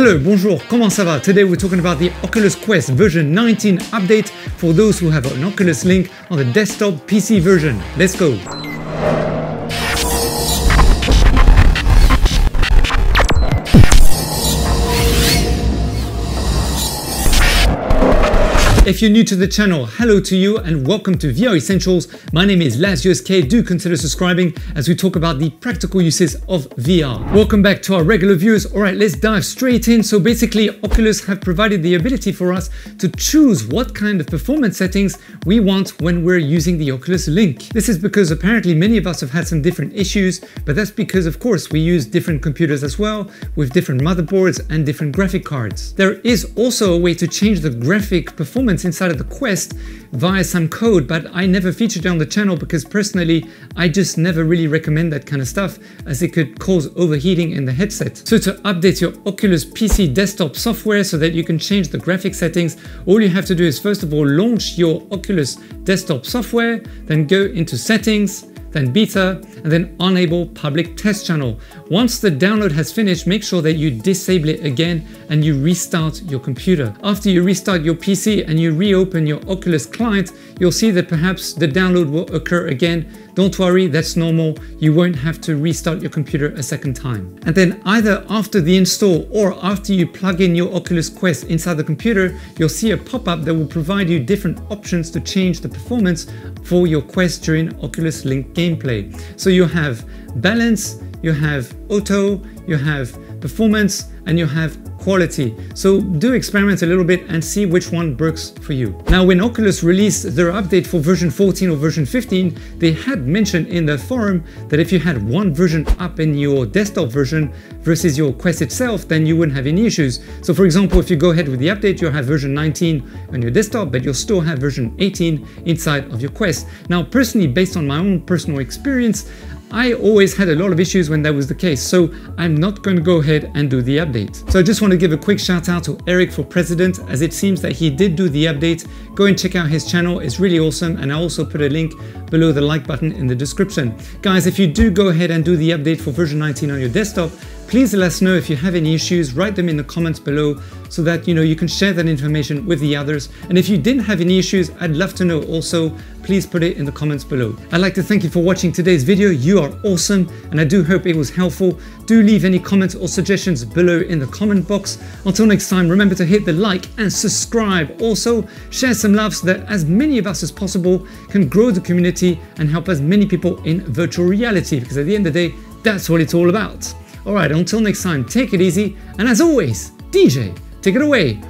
Hello, bonjour, comment ça va? Today we're talking about the Oculus Quest version 19 update for those who have an Oculus Link on the desktop PC version. Let's go. If you're new to the channel, hello to you and welcome to VR Essentials. My name is Lazios K. Do consider subscribing as we talk about the practical uses of VR. Welcome back to our regular viewers. All right, let's dive straight in. So basically, Oculus have provided the ability for us to choose what kind of performance settings we want when we're using the Oculus Link. This is because apparently many of us have had some different issues, but that's because of course we use different computers as well with different motherboards and different graphic cards. There is also a way to change the graphic performance inside of the Quest via some code, but I never featured it on the channel because personally, I just never really recommend that kind of stuff as it could cause overheating in the headset. So to update your Oculus PC desktop software so that you can change the graphic settings, all you have to do is first of all launch your Oculus desktop software, then go into settings, then beta, and then enable public test channel. Once the download has finished, make sure that you disable it again and you restart your computer. After you restart your PC and you reopen your Oculus client, you'll see that perhaps the download will occur again. Don't worry, that's normal. You won't have to restart your computer a second time. And then either after the install or after you plug in your Oculus Quest inside the computer, you'll see a pop-up that will provide you different options to change the performance for your Quest during Oculus Link gameplay. So you have balance, you have auto, you have performance, and you have quality. So do experiment a little bit and see which one works for you. Now when Oculus released their update for version 14 or version 15, they had mentioned in the forum that if you had one version up in your desktop version versus your Quest itself, then you wouldn't have any issues. So for example, if you go ahead with the update, you'll have version 19 on your desktop, but you'll still have version 18 inside of your Quest. Now personally, based on my own personal experience, I always had a lot of issues when that was the case, so I'm not going to go ahead and do the update. So I just want to give a quick shout out to Eric for president as it seems that he did do the update. Go and check out his channel, it's really awesome and I also put a link below the like button in the description. Guys, if you do go ahead and do the update for version 19 on your desktop, Please let us know if you have any issues, write them in the comments below so that you know you can share that information with the others. And if you didn't have any issues, I'd love to know also, please put it in the comments below. I'd like to thank you for watching today's video. You are awesome and I do hope it was helpful. Do leave any comments or suggestions below in the comment box. Until next time, remember to hit the like and subscribe. Also, share some love so that as many of us as possible can grow the community and help as many people in virtual reality because at the end of the day, that's what it's all about. Alright, until next time, take it easy, and as always, DJ, take it away.